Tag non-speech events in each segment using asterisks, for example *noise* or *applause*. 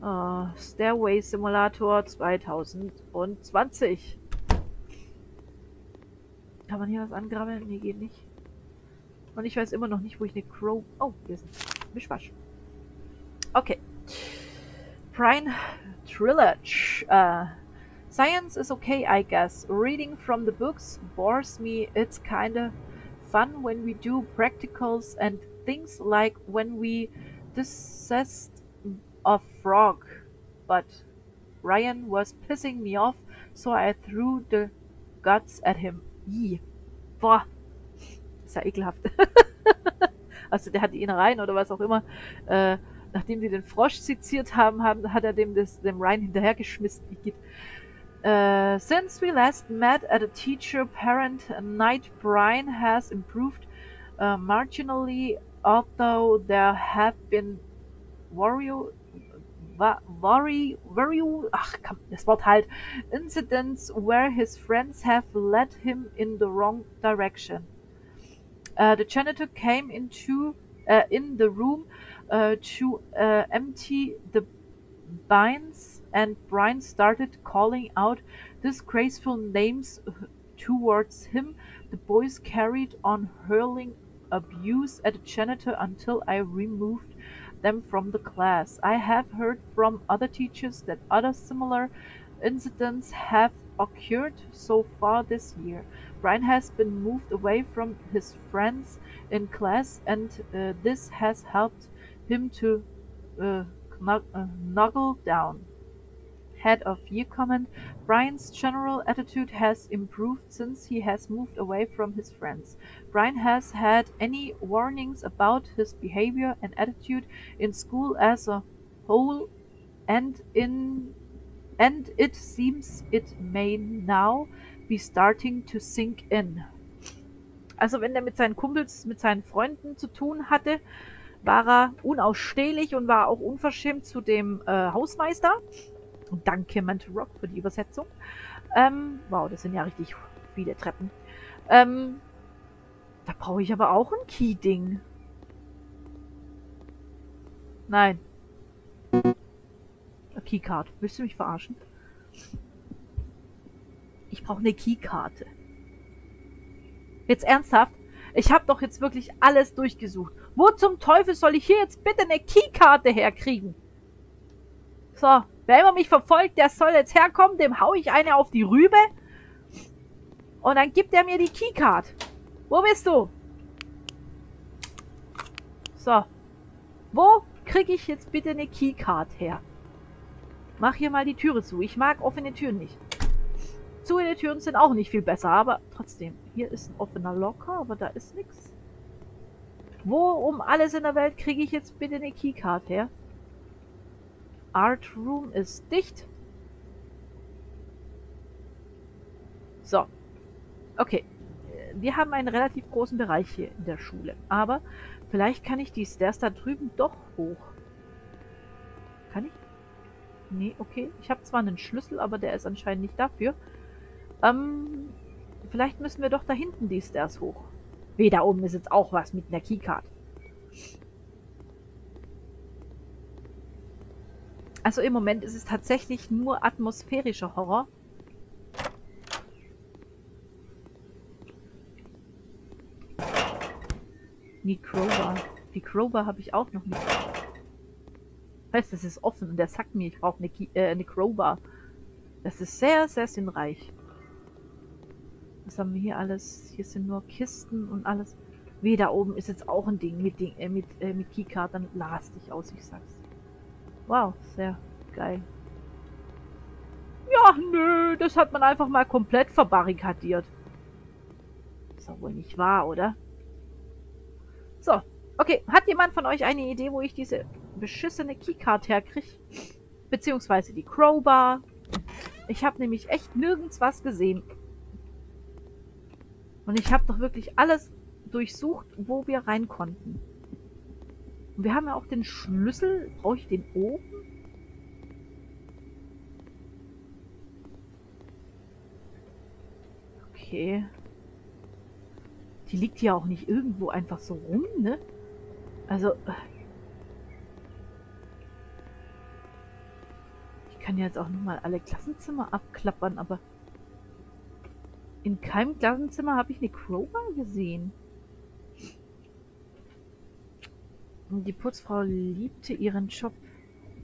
Uh, Stairway Simulator 2020. Kann man hier was angrabbeln? Nee, geht nicht. Und ich weiß immer noch nicht, wo ich eine Crow... Oh, hier ist ein Mischwasch. Okay. Brian Trillage. Uh, science is okay, I guess. Reading from the books bores me. It's kinda fun when we do practicals and things like when we dissect a frog. But Ryan was pissing me off, so I threw the guts at him. Ih. Boah. Ist ja ekelhaft. *laughs* also der hat die Innereien oder was auch immer. Äh, nachdem sie den Frosch seziert haben, haben hat er dem, das, dem Ryan hinterhergeschmissen. Uh, since we last met at a teacher-parent night, Brian has improved uh, marginally, although there have been worry, worry, worry, ach, komm, das Wort halt, incidents where his friends have led him in the wrong direction. Uh, the janitor came into uh, in the room uh, to uh, empty the bins, and Brian started calling out disgraceful names towards him. The boys carried on hurling abuse at the janitor until I removed them from the class. I have heard from other teachers that other similar incidents have occurred so far this year. Brian has been moved away from his friends in class, and uh, this has helped him to uh, knuckle down. Head of year comment Brian's general attitude has improved since he has moved away from his friends. Brian has had any warnings about his behavior and attitude in school as a whole and in and it seems it may now be starting to sink in. Also wenn er mit seinen Kumpels, mit seinen Freunden zu tun hatte, war er unausstehlich und war auch unverschämt zu dem äh, Hausmeister. Und danke Mantle Rock für die Übersetzung. Ähm, wow, das sind ja richtig viele Treppen. Ähm, da brauche ich aber auch ein Key-Ding. Nein. A Keycard. Willst du mich verarschen? Ich brauche eine Keykarte. Jetzt ernsthaft? Ich habe doch jetzt wirklich alles durchgesucht. Wo zum Teufel soll ich hier jetzt bitte eine Keykarte herkriegen? So, wer immer mich verfolgt, der soll jetzt herkommen, dem hau ich eine auf die Rübe. Und dann gibt er mir die Keycard. Wo bist du? So. Wo kriege ich jetzt bitte eine Keycard her? Mach hier mal die Türe zu. Ich mag offene Türen nicht. Zuhende Türen sind auch nicht viel besser, aber trotzdem. Hier ist ein offener Locker, aber da ist nichts. Wo um alles in der Welt kriege ich jetzt bitte eine Keycard her? Art Room ist dicht. So. Okay. Wir haben einen relativ großen Bereich hier in der Schule. Aber vielleicht kann ich die Stairs da drüben doch hoch. Kann ich? Nee, okay. Ich habe zwar einen Schlüssel, aber der ist anscheinend nicht dafür. Ähm, vielleicht müssen wir doch da hinten die Stairs hoch. Weh, da oben ist jetzt auch was mit einer Keycard. Also im Moment ist es tatsächlich nur atmosphärischer Horror. Die Crowbar. Die Crowbar habe ich auch noch nicht. Weißt, das ist offen und der sagt mir, ich brauche eine, äh, eine Crowbar. Das ist sehr, sehr sinnreich. Was haben wir hier alles? Hier sind nur Kisten und alles. Wie, da oben ist jetzt auch ein Ding mit, äh, mit, äh, mit Keycard. Dann las dich aus, ich sag's. Wow, sehr geil. Ja, nö, das hat man einfach mal komplett verbarrikadiert. Ist doch wohl nicht wahr, oder? So, okay. Hat jemand von euch eine Idee, wo ich diese beschissene Keycard herkriege? Beziehungsweise die Crowbar. Ich habe nämlich echt nirgends was gesehen. Und ich habe doch wirklich alles durchsucht, wo wir rein konnten. Und wir haben ja auch den Schlüssel. Brauche ich den oben? Okay. Die liegt ja auch nicht irgendwo einfach so rum, ne? Also... Äh. kann ja jetzt auch nochmal alle Klassenzimmer abklappern, aber in keinem Klassenzimmer habe ich eine Crowbar gesehen. Und die Putzfrau liebte ihren Job.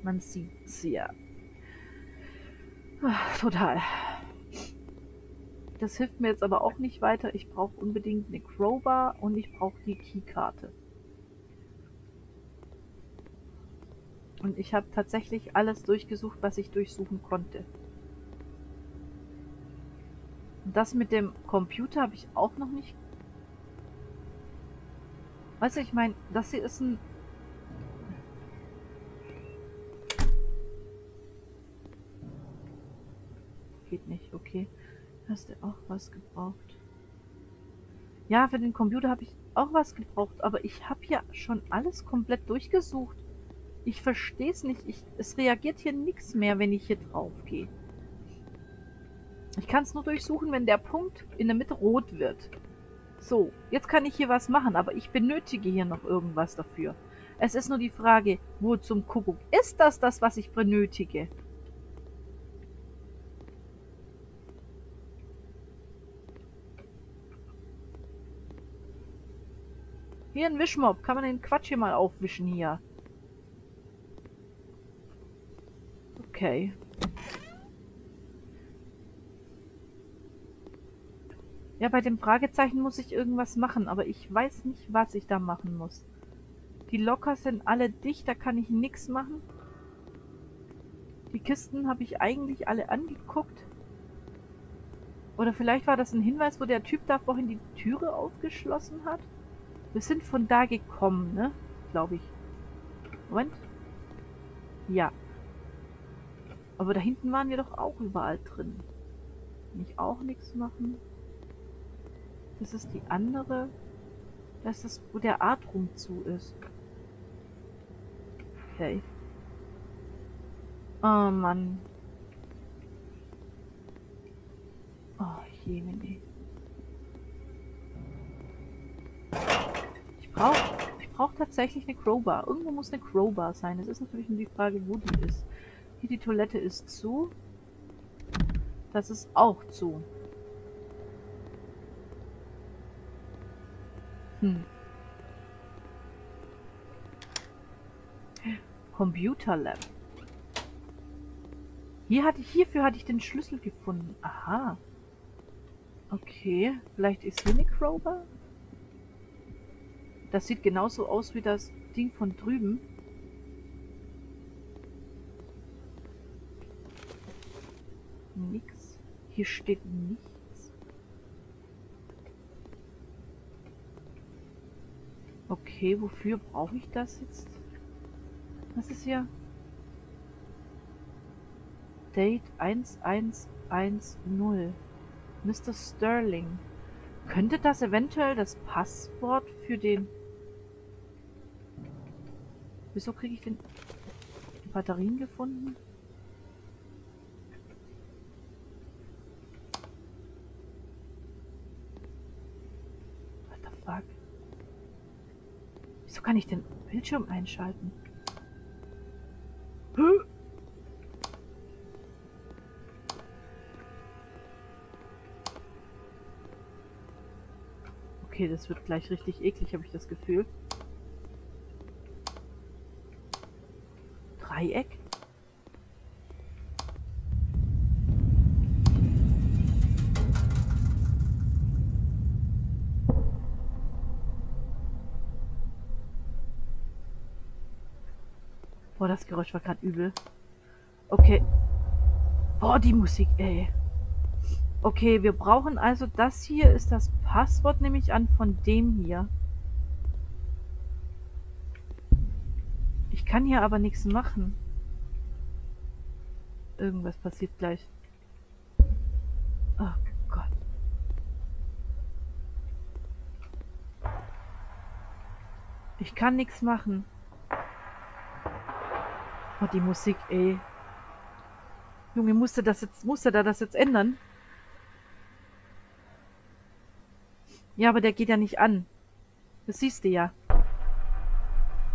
Man sieht's ja. Ach, total. Das hilft mir jetzt aber auch nicht weiter. Ich brauche unbedingt eine Crowbar und ich brauche die Keykarte. Und ich habe tatsächlich alles durchgesucht, was ich durchsuchen konnte. Und das mit dem Computer habe ich auch noch nicht... Weißt du, ich meine, das hier ist ein... okay. Hast du auch was gebraucht? Ja, für den Computer habe ich auch was gebraucht, aber ich habe ja schon alles komplett durchgesucht. Ich verstehe es nicht. Ich, es reagiert hier nichts mehr, wenn ich hier drauf gehe. Ich kann es nur durchsuchen, wenn der Punkt in der Mitte rot wird. So, jetzt kann ich hier was machen, aber ich benötige hier noch irgendwas dafür. Es ist nur die Frage, wo zum Kuckuck ist das das, was ich benötige? Hier ein Wischmob. Kann man den Quatsch hier mal aufwischen hier? Okay. Ja, bei dem Fragezeichen muss ich irgendwas machen, aber ich weiß nicht, was ich da machen muss. Die Locker sind alle dicht, da kann ich nichts machen. Die Kisten habe ich eigentlich alle angeguckt. Oder vielleicht war das ein Hinweis, wo der Typ da vorhin die Türe aufgeschlossen hat. Wir sind von da gekommen, ne? Glaube ich. Moment. Ja. Aber da hinten waren wir doch auch überall drin. Kann ich auch nichts machen? Das ist die andere. Das ist, wo der Atrum zu ist. Okay. Oh Mann. Oh, Jemini. Brauche ich brauch tatsächlich eine Crowbar. Irgendwo muss eine Crowbar sein. Es ist natürlich nur die Frage, wo die ist. Hier die Toilette ist zu. Das ist auch zu. Hm. Computer Lab. Hier hatte hierfür hatte ich den Schlüssel gefunden. Aha. Okay, vielleicht ist hier eine Crowbar? Das sieht genauso aus wie das Ding von drüben. Nix. Hier steht nichts. Okay, wofür brauche ich das jetzt? Was ist hier? Date 1110. Mr. Sterling. Könnte das eventuell das Passwort für den... Wieso kriege ich den... Die Batterien gefunden? fuck? Wieso kann ich den Bildschirm einschalten? Okay, das wird gleich richtig eklig, habe ich das Gefühl. Dreieck? Boah, das Geräusch war gerade übel. Okay. Boah, die Musik, ey. Okay, wir brauchen also, das hier ist das Passwort, nehme ich an, von dem hier. Kann hier aber nichts machen. Irgendwas passiert gleich. Oh Gott. Ich kann nichts machen. Oh, die Musik, ey. Junge, musste das jetzt, musste da das jetzt ändern? Ja, aber der geht ja nicht an. Das siehst du ja.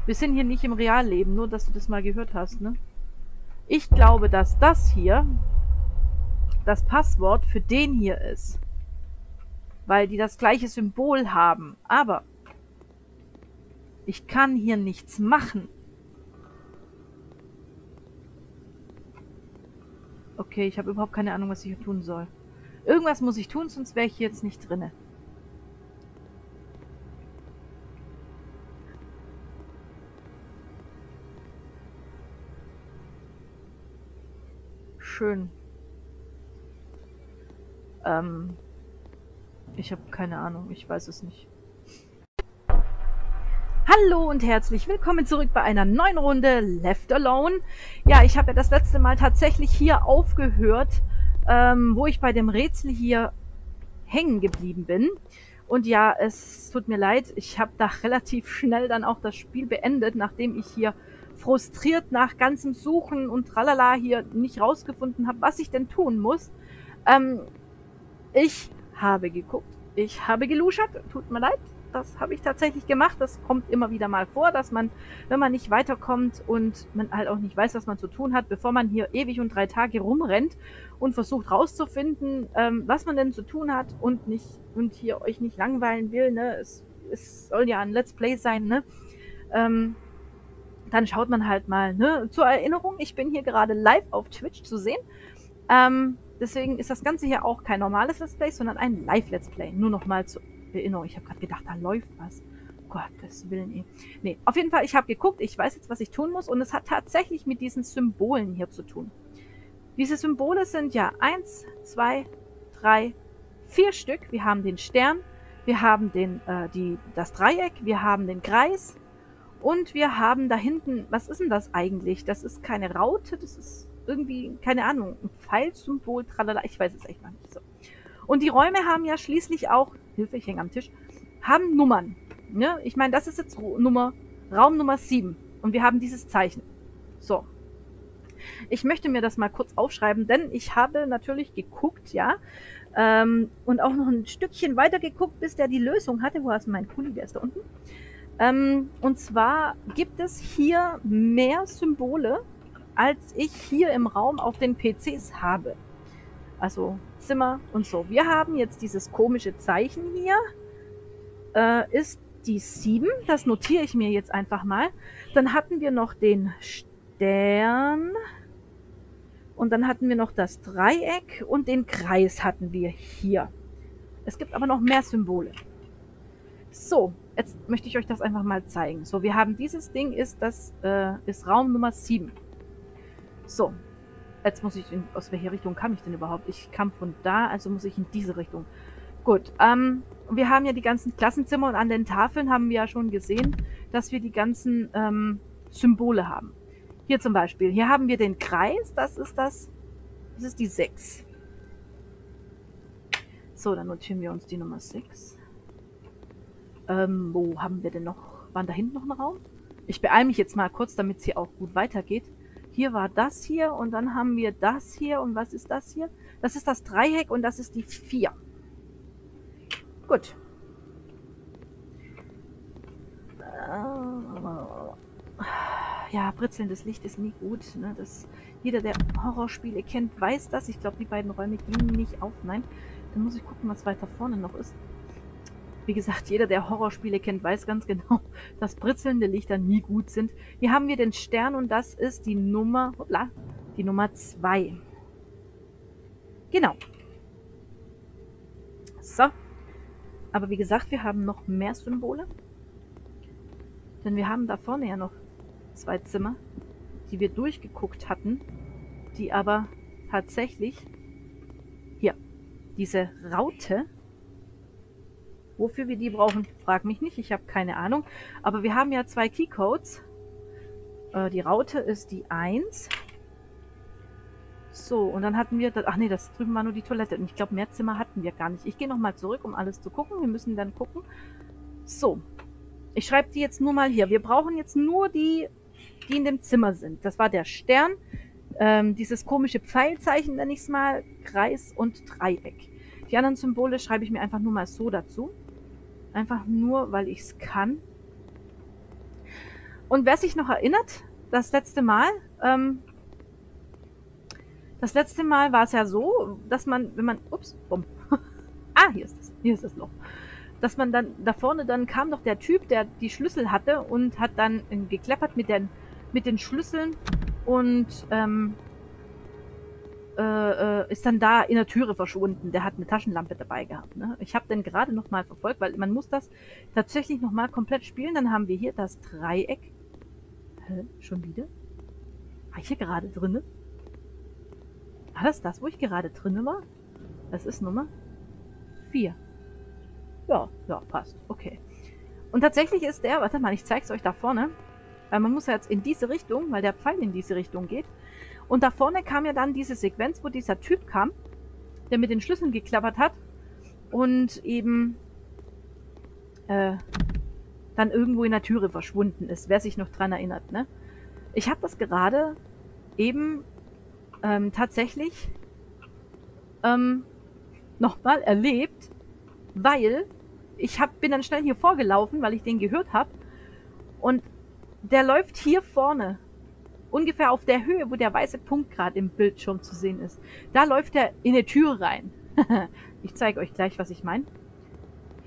Wir sind hier nicht im Realleben, nur dass du das mal gehört hast, ne? Ich glaube, dass das hier das Passwort für den hier ist. Weil die das gleiche Symbol haben. Aber ich kann hier nichts machen. Okay, ich habe überhaupt keine Ahnung, was ich hier tun soll. Irgendwas muss ich tun, sonst wäre ich hier jetzt nicht drinne. Schön. Ähm, ich habe keine Ahnung, ich weiß es nicht. Hallo und herzlich willkommen zurück bei einer neuen Runde Left Alone. Ja, ich habe ja das letzte Mal tatsächlich hier aufgehört, ähm, wo ich bei dem Rätsel hier hängen geblieben bin. Und ja, es tut mir leid, ich habe da *laughs* relativ schnell dann auch das Spiel beendet, nachdem ich hier frustriert nach ganzem Suchen und tralala hier nicht rausgefunden habe, was ich denn tun muss. Ähm, ich habe geguckt, ich habe geluschert, tut mir leid, das habe ich tatsächlich gemacht. Das kommt immer wieder mal vor, dass man, wenn man nicht weiterkommt und man halt auch nicht weiß, was man zu tun hat, bevor man hier ewig und drei Tage rumrennt und versucht rauszufinden, ähm, was man denn zu tun hat und nicht und hier euch nicht langweilen will, ne? Es, es soll ja ein Let's Play sein, ne? Ähm, dann schaut man halt mal, ne? Zur Erinnerung, ich bin hier gerade live auf Twitch zu sehen. Ähm, deswegen ist das Ganze hier auch kein normales Let's Play, sondern ein Live-Let's Play. Nur nochmal zur Erinnerung. Ich habe gerade gedacht, da läuft was. Gottes Willen, ey. Nee, auf jeden Fall, ich habe geguckt, ich weiß jetzt, was ich tun muss und es hat tatsächlich mit diesen Symbolen hier zu tun. Diese Symbole sind ja eins, zwei, drei, vier Stück. Wir haben den Stern, wir haben den, äh, die, das Dreieck, wir haben den Kreis und wir haben da hinten, was ist denn das eigentlich? Das ist keine Raute, das ist irgendwie, keine Ahnung, ein Pfeilsymbol, tralala, ich weiß es echt mal nicht so. Und die Räume haben ja schließlich auch, Hilfe, ich hänge am Tisch, haben Nummern. Ne? Ich meine, das ist jetzt Nummer, Raum Nummer 7. Und wir haben dieses Zeichen. So. Ich möchte mir das mal kurz aufschreiben, denn ich habe natürlich geguckt, ja, ähm, und auch noch ein Stückchen weiter geguckt, bis der die Lösung hatte. Wo ist mein Kuli? Der ist da unten. Ähm, und zwar gibt es hier mehr Symbole, als ich hier im Raum auf den PCs habe. Also Zimmer und so. Wir haben jetzt dieses komische Zeichen hier. Äh, ist die 7. Das notiere ich mir jetzt einfach mal. Dann hatten wir noch den Stern. Und dann hatten wir noch das Dreieck und den Kreis hatten wir hier. Es gibt aber noch mehr Symbole. So, jetzt möchte ich euch das einfach mal zeigen. So, wir haben dieses Ding, ist das äh, ist Raum Nummer 7. So, Jetzt muss ich in, aus welcher Richtung kam ich denn überhaupt? Ich kam von da, also muss ich in diese Richtung. Gut, ähm, wir haben ja die ganzen Klassenzimmer und an den Tafeln haben wir ja schon gesehen, dass wir die ganzen ähm, Symbole haben. Hier zum Beispiel, hier haben wir den Kreis, das ist das, das ist die 6. So, dann notieren wir uns die Nummer 6. Ähm, wo haben wir denn noch, waren da hinten noch ein Raum? Ich beeile mich jetzt mal kurz, damit es hier auch gut weitergeht. Hier war das hier und dann haben wir das hier. Und was ist das hier? Das ist das Dreieck und das ist die 4. Gut. Ja, britzelndes Licht ist nie gut. Ne? Das, jeder, der Horrorspiele kennt, weiß das. Ich glaube, die beiden Räume gehen nicht auf. Nein, dann muss ich gucken, was weiter vorne noch ist. Wie gesagt, jeder, der Horrorspiele kennt, weiß ganz genau, *laughs* dass britzelnde Lichter nie gut sind. Hier haben wir den Stern und das ist die Nummer, hoppla, die Nummer 2. Genau. So. Aber wie gesagt, wir haben noch mehr Symbole. Denn wir haben da vorne ja noch zwei Zimmer, die wir durchgeguckt hatten, die aber tatsächlich hier diese Raute Wofür wir die brauchen, frag mich nicht. Ich habe keine Ahnung. Aber wir haben ja zwei Keycodes. Äh, die Raute ist die 1. So, und dann hatten wir... Das, ach nee, das drüben war nur die Toilette. Und ich glaube, mehr Zimmer hatten wir gar nicht. Ich gehe nochmal zurück, um alles zu gucken. Wir müssen dann gucken. So. Ich schreibe die jetzt nur mal hier. Wir brauchen jetzt nur die, die in dem Zimmer sind. Das war der Stern. Ähm, dieses komische Pfeilzeichen, nenne ich es mal. Kreis und Dreieck. Die anderen Symbole schreibe ich mir einfach nur mal so dazu. Einfach nur, weil ich es kann. Und wer sich noch erinnert, das letzte Mal, ähm, Das letzte Mal war es ja so, dass man, wenn man, ups, bumm. *laughs* ah, hier ist das, hier ist das Loch. Dass man dann, da vorne dann kam doch der Typ, der die Schlüssel hatte und hat dann gekleppert mit den, mit den Schlüsseln und ähm, äh, äh, ist dann da in der Türe verschwunden. Der hat eine Taschenlampe dabei gehabt. Ne? Ich habe den gerade nochmal verfolgt, weil man muss das tatsächlich nochmal komplett spielen. Dann haben wir hier das Dreieck. Hä? Schon wieder? War ich hier gerade drinne? War das das, wo ich gerade drinne war? Das ist Nummer 4. Ja, ja, passt. Okay. Und tatsächlich ist der, warte mal, ich zeig's euch da vorne. Weil man muss ja jetzt in diese Richtung, weil der Pfeil in diese Richtung geht. Und da vorne kam ja dann diese Sequenz, wo dieser Typ kam, der mit den Schlüsseln geklappert hat und eben äh, dann irgendwo in der Türe verschwunden ist, wer sich noch dran erinnert. Ne? Ich habe das gerade eben ähm, tatsächlich ähm, nochmal erlebt, weil ich hab, bin dann schnell hier vorgelaufen, weil ich den gehört habe und der läuft hier vorne ungefähr auf der Höhe, wo der weiße Punkt gerade im Bildschirm zu sehen ist. Da läuft er in eine Tür rein. *laughs* ich zeige euch gleich, was ich meine.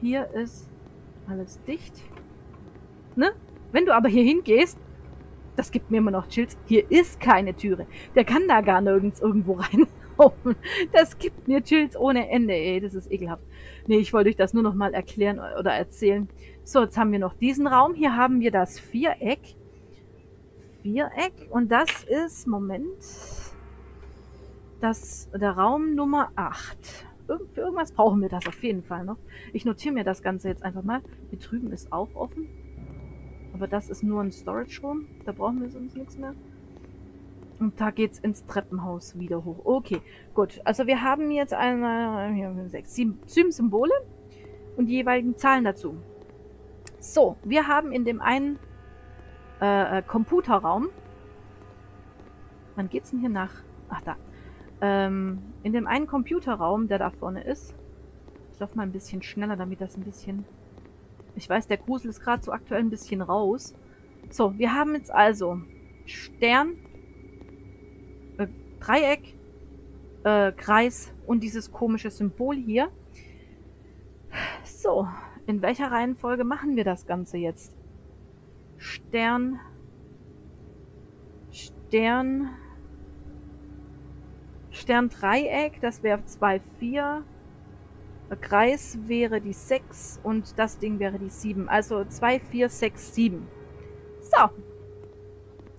Hier ist alles dicht. Ne? Wenn du aber hier hingehst, das gibt mir immer noch Chills, hier ist keine Türe. Der kann da gar nirgends irgendwo *laughs* rein. Das gibt mir Chills ohne Ende, ey. Das ist ekelhaft. Nee, ich wollte euch das nur noch mal erklären oder erzählen. So, jetzt haben wir noch diesen Raum. Hier haben wir das Viereck. Viereck. Und das ist, Moment, das, der Raum Nummer 8. Irgend, für irgendwas brauchen wir das auf jeden Fall noch. Ich notiere mir das Ganze jetzt einfach mal. Hier drüben ist auch offen. Aber das ist nur ein Storage Room. Da brauchen wir sonst nichts mehr. Und da geht's ins Treppenhaus wieder hoch. Okay, gut. Also wir haben jetzt eine, sechs, sieben, sieben Symbole und die jeweiligen Zahlen dazu. So, wir haben in dem einen äh, äh, Computerraum. Wann geht's denn hier nach? Ach, da. Ähm, in dem einen Computerraum, der da vorne ist. Ich laufe mal ein bisschen schneller, damit das ein bisschen... Ich weiß, der Grusel ist gerade so aktuell ein bisschen raus. So, wir haben jetzt also Stern, äh, Dreieck, äh, Kreis und dieses komische Symbol hier. So, in welcher Reihenfolge machen wir das Ganze jetzt? Stern, Stern, Sterndreieck, das wäre 2, 4. Kreis wäre die 6 und das Ding wäre die 7. Also 2, 4, 6, 7. So.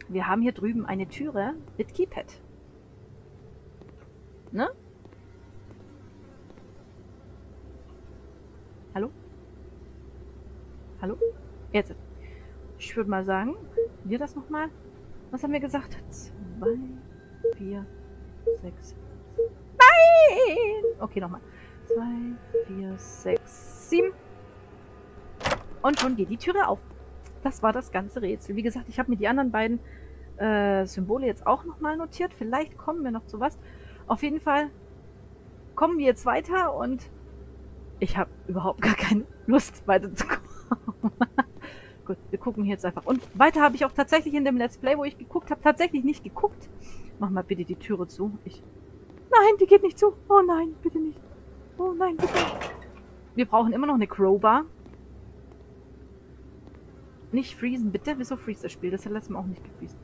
Wir haben hier drüben eine Türe mit Keypad. Ne? Hallo? Hallo? Jetzt. Ich würde mal sagen, wir das nochmal. Was haben wir gesagt? Zwei, vier, sechs. Nein! Okay, nochmal. Zwei, vier, sechs, sieben. Und schon geht die Türe auf. Das war das ganze Rätsel. Wie gesagt, ich habe mir die anderen beiden äh, Symbole jetzt auch nochmal notiert. Vielleicht kommen wir noch zu was. Auf jeden Fall kommen wir jetzt weiter und ich habe überhaupt gar keine Lust weiterzukommen. *laughs* Gut, wir gucken jetzt einfach. Und weiter habe ich auch tatsächlich in dem Let's Play, wo ich geguckt habe, tatsächlich nicht geguckt. Mach mal bitte die Türe zu. Ich... Nein, die geht nicht zu. Oh nein, bitte nicht. Oh nein, bitte. Wir brauchen immer noch eine Crowbar. Nicht freezen, bitte. Wieso freeze das Spiel? Das hat letztes Mal auch nicht gefreezed.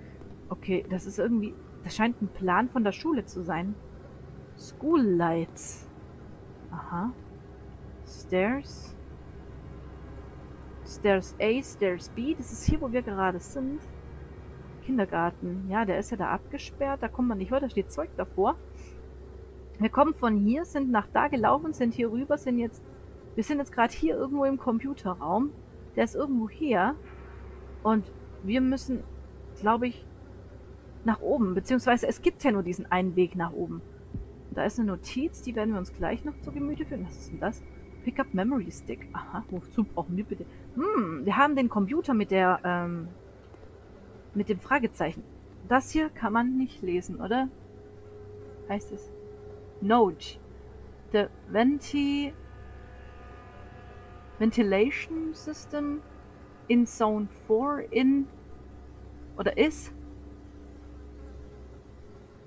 Okay, das ist irgendwie... Das scheint ein Plan von der Schule zu sein. School Lights. Aha. Stairs. Stairs A, Stairs B. Das ist hier, wo wir gerade sind. Kindergarten. Ja, der ist ja da abgesperrt. Da kommt man nicht höher. Da steht Zeug davor. Wir kommen von hier, sind nach da gelaufen, sind hier rüber, sind jetzt... Wir sind jetzt gerade hier irgendwo im Computerraum. Der ist irgendwo hier. Und wir müssen, glaube ich, nach oben. Beziehungsweise es gibt ja nur diesen einen Weg nach oben. Da ist eine Notiz, die werden wir uns gleich noch zu Gemüte führen. Was ist denn das? Pickup Memory Stick. Aha, wozu brauchen wir bitte? Hm, wir haben den Computer mit der, ähm, mit dem Fragezeichen. Das hier kann man nicht lesen, oder? Heißt es? Note. The Venti Ventilation System in Zone 4 in oder is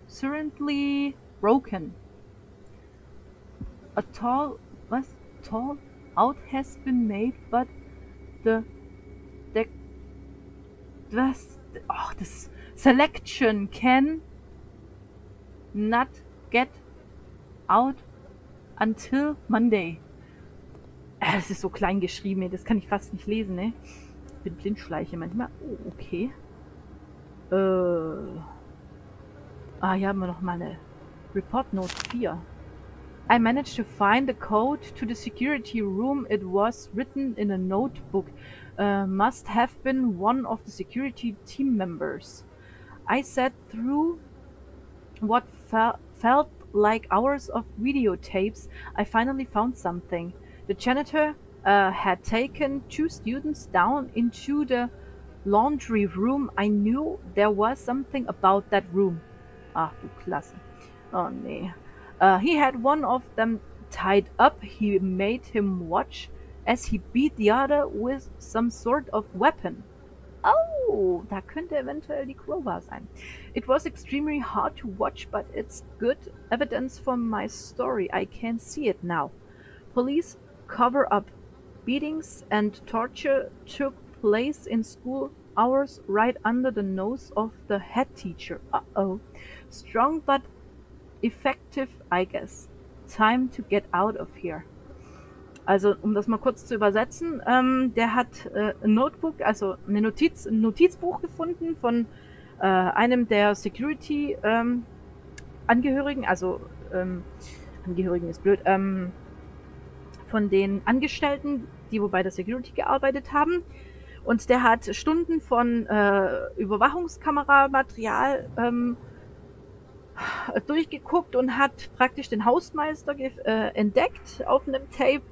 currently broken. A tall, was? Tall out has been made, but the, the, was? Oh, this selection can not get out until Monday. Äh, das ist so klein geschrieben, das kann ich fast nicht lesen, ne? Ich bin Blindschleiche manchmal. Oh, okay. Äh. Ah, hier haben wir noch mal eine Report Note 4. I managed to find the code to the security room. It was written in a notebook. Uh, must have been one of the security team members. I sat through what fe felt like hours of videotapes. I finally found something. The janitor uh, had taken two students down into the laundry room. I knew there was something about that room. Ah, du Klasse. Oh nee. Uh, he had one of them tied up. He made him watch as he beat the other with some sort of weapon. Oh, da könnte eventuell die Crowbar sein. It was extremely hard to watch, but it's good evidence for my story. I can see it now. Police cover up. Beatings and torture took place in school hours right under the nose of the head teacher. Uh-oh. Strong but effective, I guess. Time to get out of here. Also, um das mal kurz zu übersetzen, ähm, der hat äh, ein Notebook, also eine Notiz, ein Notizbuch gefunden von äh, einem der Security-Angehörigen, ähm, also ähm, Angehörigen ist blöd, ähm, von den Angestellten, die wobei der Security gearbeitet haben. Und der hat Stunden von äh, Überwachungskameramaterial ähm, durchgeguckt und hat praktisch den Hausmeister äh, entdeckt auf einem Tape,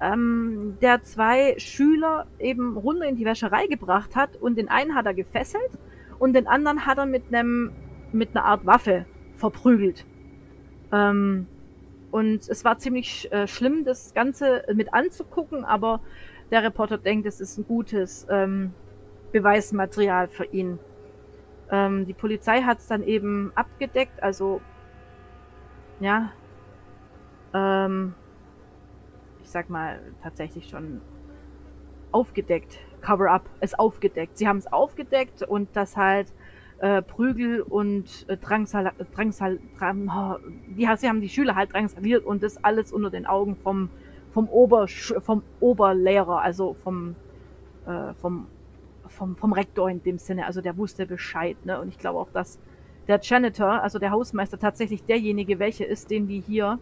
ähm, der zwei Schüler eben runter in die Wäscherei gebracht hat und den einen hat er gefesselt und den anderen hat er mit einem mit einer Art Waffe verprügelt. Ähm, und es war ziemlich äh, schlimm, das Ganze mit anzugucken, aber der Reporter denkt, es ist ein gutes ähm, Beweismaterial für ihn. Ähm, die Polizei hat es dann eben abgedeckt, also ja, ähm, ich sag mal, tatsächlich schon aufgedeckt. Cover-up ist aufgedeckt. Sie haben es aufgedeckt und das halt äh, Prügel und äh, Drangsal, Drangsal, Drang, oh, die, sie haben die Schüler halt drangsaliert und das alles unter den Augen vom vom, Ober, vom Oberlehrer, also vom, äh, vom, vom, vom Rektor in dem Sinne. Also der wusste Bescheid. Ne? Und ich glaube auch, dass der Janitor, also der Hausmeister, tatsächlich derjenige, welcher ist, den wir hier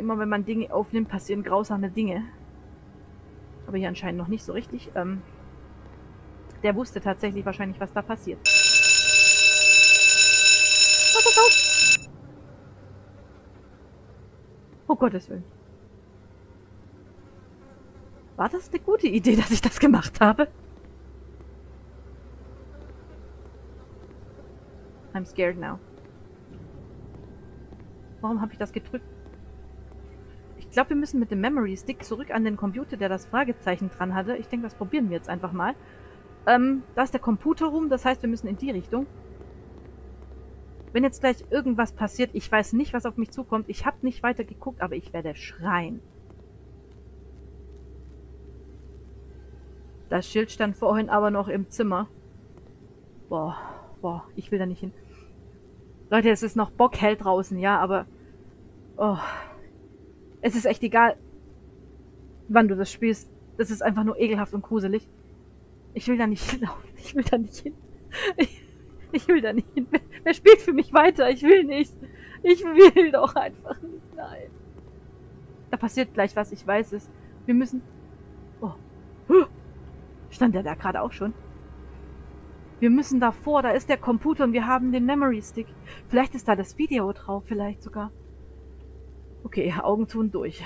immer wenn man Dinge aufnimmt, passieren grausame Dinge. Aber hier anscheinend noch nicht so richtig. Ähm, der wusste tatsächlich wahrscheinlich, was da passiert. Was ist das? Oh Gottes Willen. War das eine gute Idee, dass ich das gemacht habe? I'm scared now. Warum habe ich das gedrückt? Ich glaube, wir müssen mit dem Memory Stick zurück an den Computer, der das Fragezeichen dran hatte. Ich denke, das probieren wir jetzt einfach mal. Ähm, da ist der Computer rum, das heißt, wir müssen in die Richtung. Wenn jetzt gleich irgendwas passiert, ich weiß nicht, was auf mich zukommt. Ich habe nicht weiter geguckt, aber ich werde schreien. Das Schild stand vorhin aber noch im Zimmer. Boah, boah, ich will da nicht hin. Leute, es ist noch bockhell draußen, ja, aber... Oh, es ist echt egal, wann du das spielst. Das ist einfach nur ekelhaft und gruselig. Ich will da nicht *laughs* hinlaufen. Ich will da nicht hin. Ich *laughs* ich will da nicht hin. Wer spielt für mich weiter? Ich will nicht. Ich will doch einfach nicht. Nein. Da passiert gleich was, ich weiß es. Wir müssen... Oh. Stand der da gerade auch schon? Wir müssen davor, da ist der Computer und wir haben den Memory Stick. Vielleicht ist da das Video drauf, vielleicht sogar. Okay, Augen tun durch.